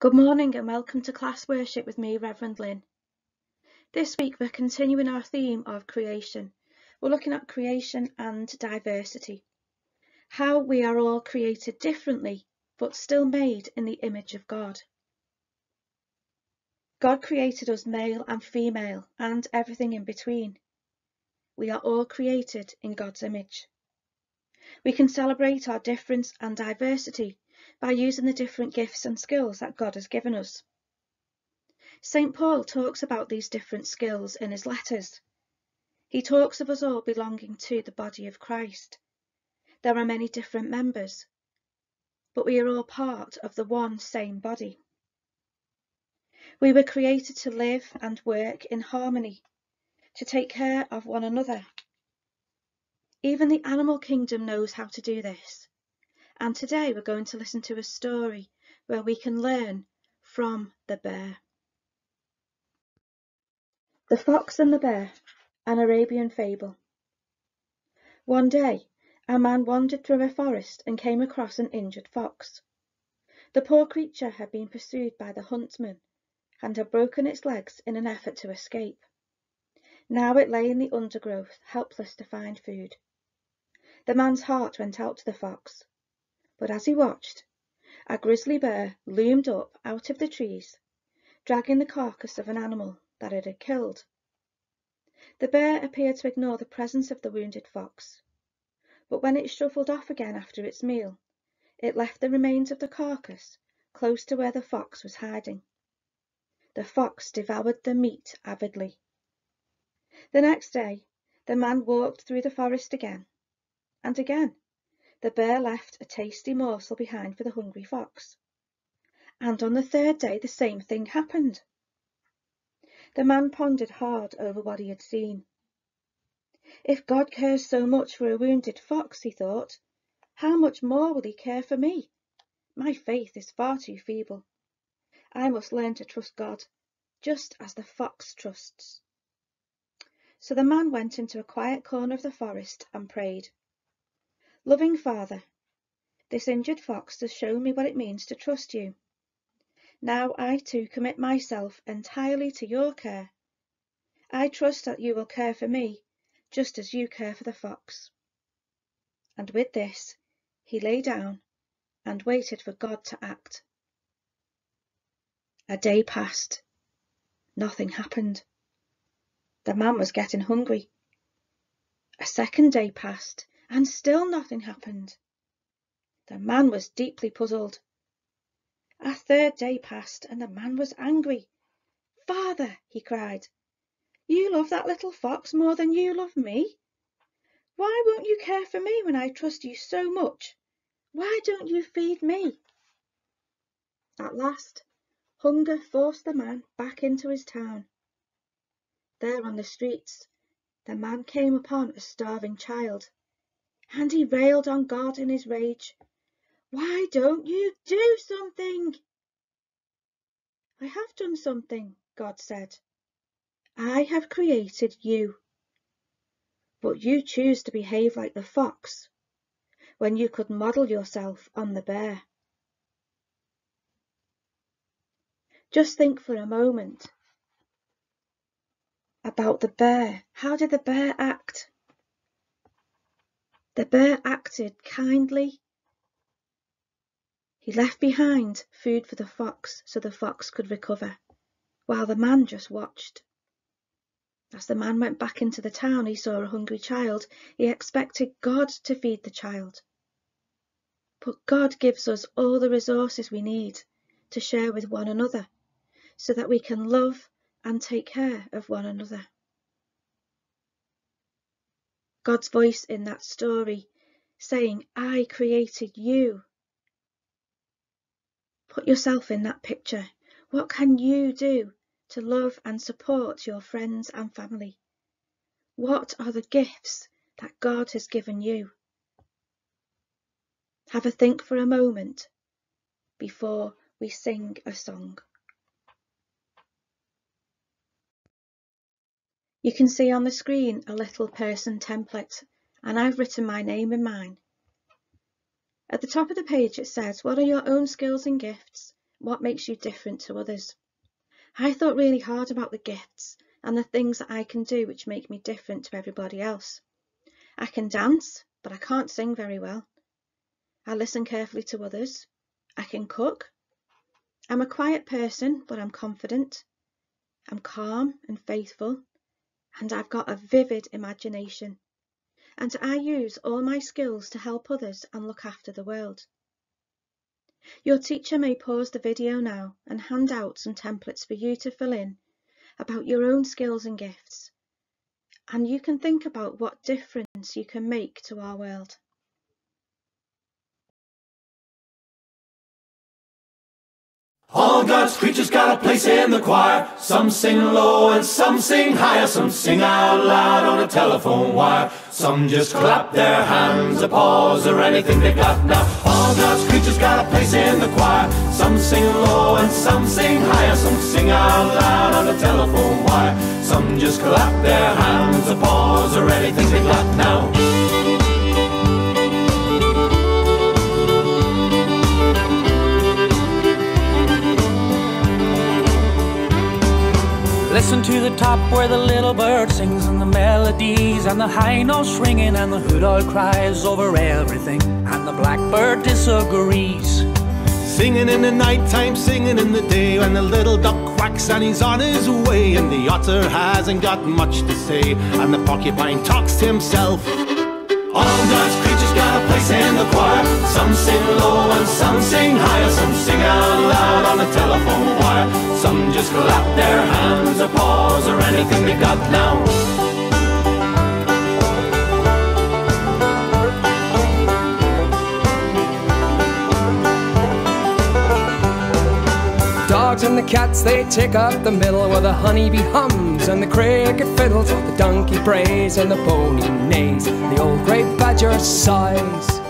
Good morning and welcome to class worship with me, Reverend Lynn. This week we're continuing our theme of creation. We're looking at creation and diversity. How we are all created differently but still made in the image of God. God created us male and female and everything in between. We are all created in God's image. We can celebrate our difference and diversity by using the different gifts and skills that God has given us. St. Paul talks about these different skills in his letters. He talks of us all belonging to the body of Christ. There are many different members, but we are all part of the one same body. We were created to live and work in harmony, to take care of one another. Even the animal kingdom knows how to do this and today we're going to listen to a story where we can learn from the bear. The Fox and the Bear, an Arabian fable. One day, a man wandered through a forest and came across an injured fox. The poor creature had been pursued by the huntsman and had broken its legs in an effort to escape. Now it lay in the undergrowth, helpless to find food. The man's heart went out to the fox, but as he watched, a grizzly bear loomed up out of the trees, dragging the carcass of an animal that it had killed. The bear appeared to ignore the presence of the wounded fox, but when it shuffled off again after its meal, it left the remains of the carcass close to where the fox was hiding. The fox devoured the meat avidly. The next day, the man walked through the forest again, and again the bear left a tasty morsel behind for the hungry fox. And on the third day the same thing happened. The man pondered hard over what he had seen. If God cares so much for a wounded fox, he thought, how much more will he care for me? My faith is far too feeble. I must learn to trust God, just as the fox trusts. So the man went into a quiet corner of the forest and prayed. Loving Father, this injured fox has shown me what it means to trust you. Now I too commit myself entirely to your care. I trust that you will care for me, just as you care for the fox. And with this, he lay down and waited for God to act. A day passed. Nothing happened. The man was getting hungry. A second day passed and still nothing happened. The man was deeply puzzled. A third day passed, and the man was angry. Father, he cried, you love that little fox more than you love me. Why won't you care for me when I trust you so much? Why don't you feed me? At last, hunger forced the man back into his town. There on the streets, the man came upon a starving child and he railed on God in his rage. Why don't you do something? I have done something, God said. I have created you. But you choose to behave like the fox when you could model yourself on the bear. Just think for a moment about the bear. How did the bear act? The bear acted kindly. He left behind food for the fox so the fox could recover, while the man just watched. As the man went back into the town, he saw a hungry child. He expected God to feed the child. But God gives us all the resources we need to share with one another so that we can love and take care of one another. God's voice in that story saying, I created you. Put yourself in that picture. What can you do to love and support your friends and family? What are the gifts that God has given you? Have a think for a moment before we sing a song. You can see on the screen a little person template and I've written my name in mine. At the top of the page it says what are your own skills and gifts, what makes you different to others. I thought really hard about the gifts and the things that I can do which make me different to everybody else. I can dance, but I can't sing very well. I listen carefully to others. I can cook. I'm a quiet person, but I'm confident. I'm calm and faithful, and I've got a vivid imagination. And I use all my skills to help others and look after the world. Your teacher may pause the video now and hand out some templates for you to fill in about your own skills and gifts. And you can think about what difference you can make to our world. All God's creatures got a place in the choir. Some sing low and some sing higher. Some sing out loud on a telephone wire. Some just clap their hands, applause, or anything they got now. All God's creatures got a place in the choir. Some sing low and some sing higher. Some sing out loud on a telephone wire. Some just clap their hands, applause, or anything they got now. Listen to the top where the little bird sings and the melodies and the high notes ringing and the hoot owl cries over everything and the blackbird disagrees. Singing in the night time, singing in the day When the little duck quacks and he's on his way And the otter hasn't got much to say And the porcupine talks to himself All God's place in the choir. Some sing low and some sing higher. Some sing out loud on the telephone wire. Some just clap their hands, applause, or anything they got now. And the cats, they take up the middle where the honeybee hums and the cricket fiddles, the donkey brays and the pony neighs, the old grey badger sighs.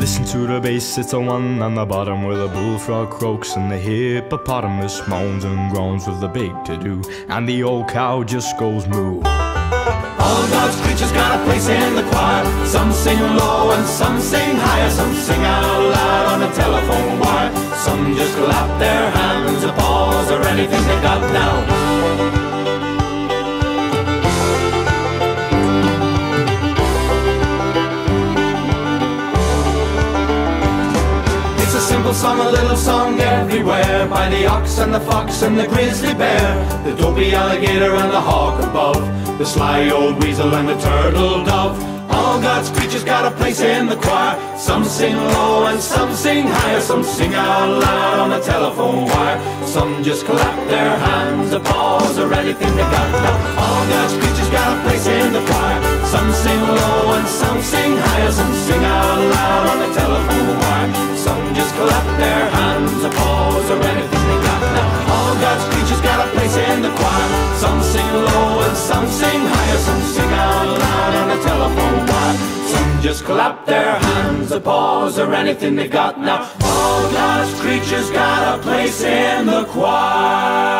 Listen to the bass, it's a one on the bottom where the bullfrog croaks and the hippopotamus moans and groans with the big to do, and the old cow just goes moo. All God's creatures got a place in the choir. Some sing low and some sing higher. Some sing out loud on a telephone wire. Some just clap their hands, applause, or anything they got now. It's a simple song, a little song everywhere By the ox and the fox and the grizzly bear The dopey alligator and the hawk above The sly old weasel and the turtle dove All God's creatures got a place in the choir. Some sing low and some sing higher. Some sing out loud on the telephone wire. Some just clap their hands, applause or anything they got. Now All God's creatures got a place in the choir. Some sing low and some sing higher. Some sing out loud on the telephone wire. Some just clap their hands, applause or anything they got God's creatures got a place in the choir. Some sing low and some sing higher. Some sing out loud on the telephone wire. Some just clap their hands, applause or anything they got now. All God's creatures got a place in the choir.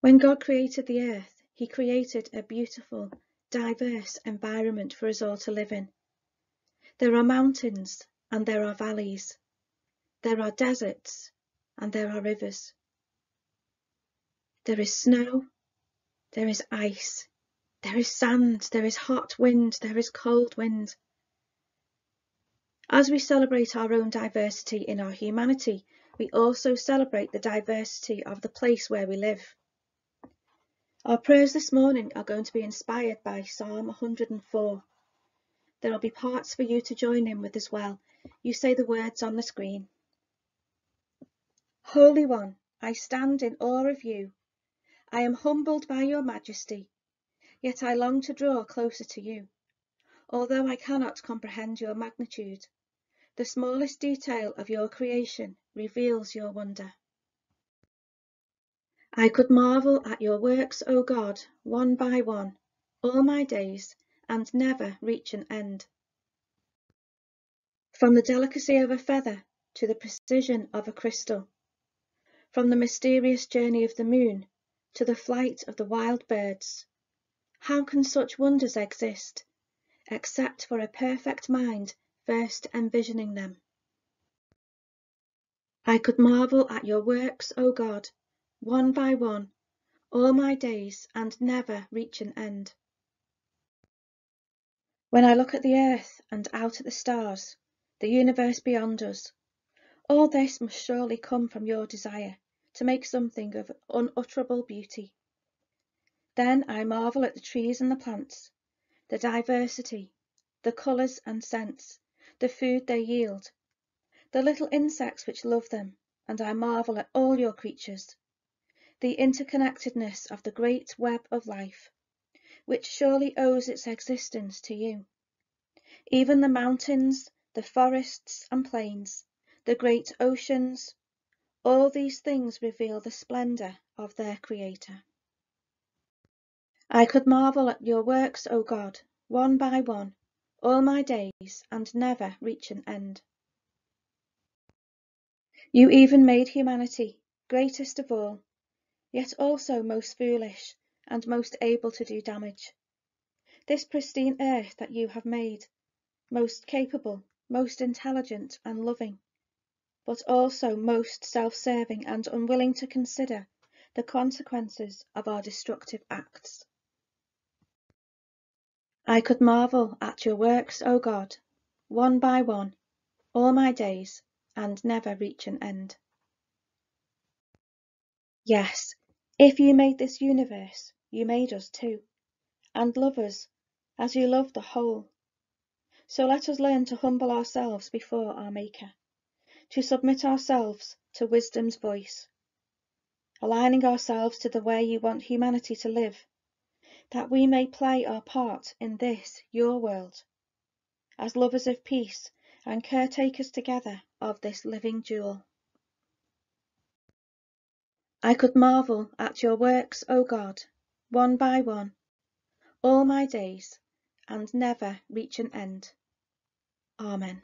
When God created the earth, he created a beautiful, diverse environment for us all to live in. There are mountains and there are valleys. There are deserts and there are rivers. There is snow, there is ice, there is sand, there is hot wind, there is cold wind. As we celebrate our own diversity in our humanity, we also celebrate the diversity of the place where we live. Our prayers this morning are going to be inspired by Psalm 104. There will be parts for you to join in with as well. You say the words on the screen. Holy One, I stand in awe of you. I am humbled by your majesty, yet I long to draw closer to you. Although I cannot comprehend your magnitude, the smallest detail of your creation reveals your wonder. I could marvel at your works, O God, one by one, all my days, and never reach an end. From the delicacy of a feather to the precision of a crystal, from the mysterious journey of the moon to the flight of the wild birds, how can such wonders exist, except for a perfect mind first envisioning them? I could marvel at your works, O God, one by one, all my days, and never reach an end. When I look at the earth and out at the stars, the universe beyond us, all this must surely come from your desire to make something of unutterable beauty. Then I marvel at the trees and the plants, the diversity, the colours and scents, the food they yield, the little insects which love them, and I marvel at all your creatures, the interconnectedness of the great web of life, which surely owes its existence to you. Even the mountains, the forests and plains, the great oceans, all these things reveal the splendour of their Creator. I could marvel at your works, O God, one by one, all my days, and never reach an end. You even made humanity, greatest of all, yet also most foolish and most able to do damage. This pristine earth that you have made, most capable, most intelligent and loving, but also most self-serving and unwilling to consider the consequences of our destructive acts. I could marvel at your works, O God, one by one, all my days, and never reach an end. Yes, if you made this universe, you made us too, and love us as you love the whole. So let us learn to humble ourselves before our Maker, to submit ourselves to wisdom's voice, aligning ourselves to the way you want humanity to live, that we may play our part in this your world, as lovers of peace and caretakers together of this living jewel. I could marvel at your works, O God, one by one, all my days, and never reach an end. Amen.